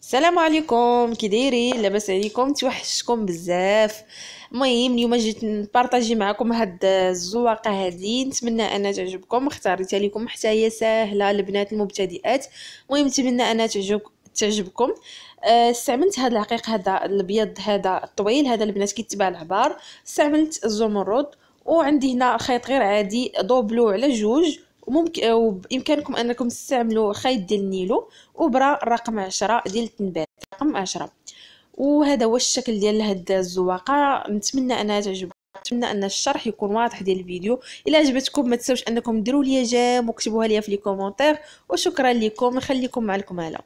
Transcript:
السلام عليكم كي دايرين؟ لاباس عليكم؟ توحشتكم بزاف. المهم اليوم جيت نبارطاجي معكم هاد الزواقه هادي. نتمنى انها تعجبكم. اختاريتها لكم حتى هي ساهلة للبنات المبتدئات. المهم نتمنى انها تعجب تعجبكم. آه، استعملت هذا العقيق هذا الابيض هذا الطويل. هذا البنات كيتباع العبار. استعملت الزمرد. وعندي هنا خيط غير عادي doublé على جوج. وممكن وبإمكانكم أنكم تستعملوا خيط ديال النيلون وبرا رقم عشرة ديال التنبات رقم عشرة. وهذا هو الشكل ديال هاد الزواقة. نتمنى أنها تعجبكم نتمنى أن الشرح يكون واضح ديال الفيديو. إلا عجبتكم ما تنسوش أنكم ديروا لي j'aime وكتبوها لي في les commentaires. وشكرا لكم نخليكم مع الكماله